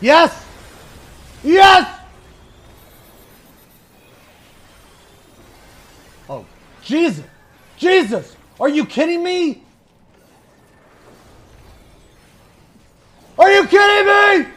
Yes! Yes! Oh, Jesus! Jesus! Are you kidding me? Are you kidding me?